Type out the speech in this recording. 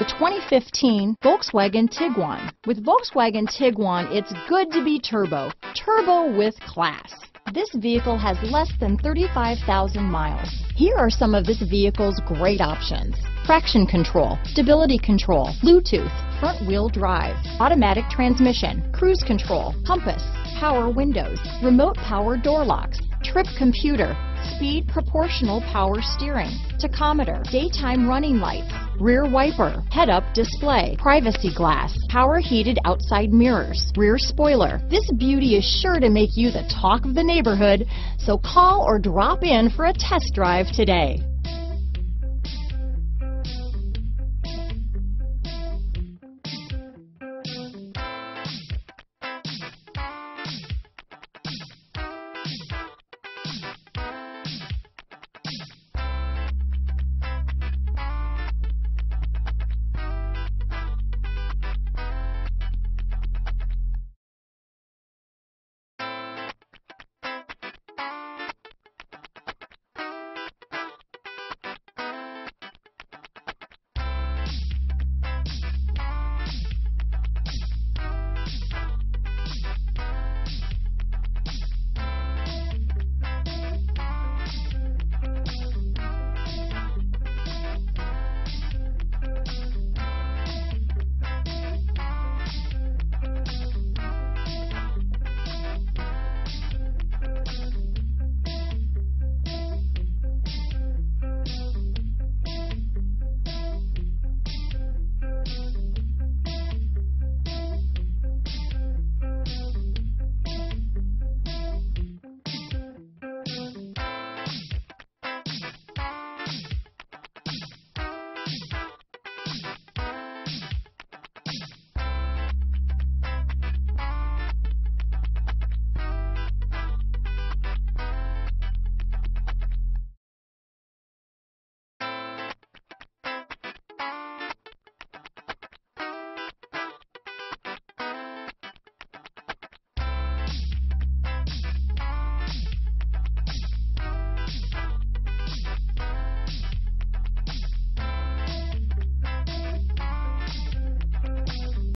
The 2015 Volkswagen Tiguan. With Volkswagen Tiguan, it's good to be turbo. Turbo with class. This vehicle has less than 35,000 miles. Here are some of this vehicle's great options. Traction control, stability control, Bluetooth, front wheel drive, automatic transmission, cruise control, compass, power windows, remote power door locks, trip computer, speed proportional power steering, tachometer, daytime running lights, rear wiper, head-up display, privacy glass, power heated outside mirrors, rear spoiler. This beauty is sure to make you the talk of the neighborhood, so call or drop in for a test drive today.